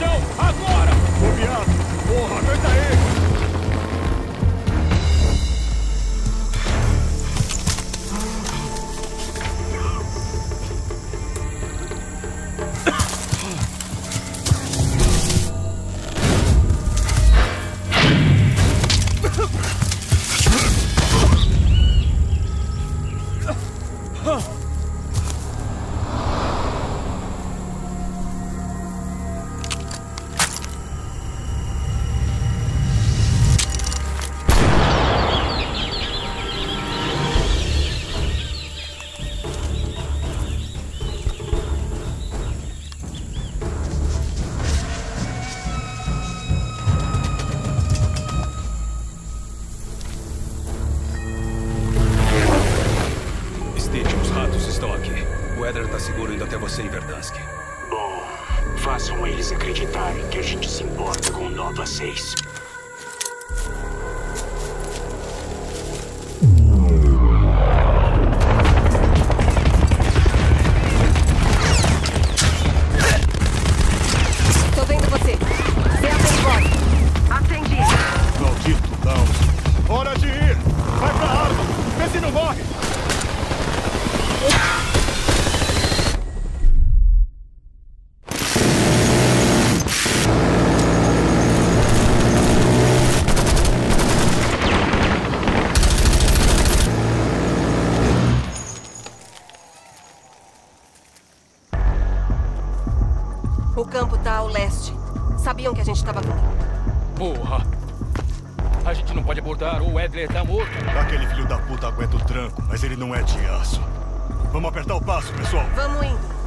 chão agora! Todos estão aqui. O Éder tá seguro indo até você em Verdansk. Bom, façam eles acreditarem que a gente se importa com Nova 6. O campo tá ao leste. Sabiam que a gente tava vindo. Porra! A gente não pode abordar ou o Edler tá morto. Aquele filho da puta aguenta o tranco, mas ele não é de aço. Vamos apertar o passo, pessoal. Vamos indo.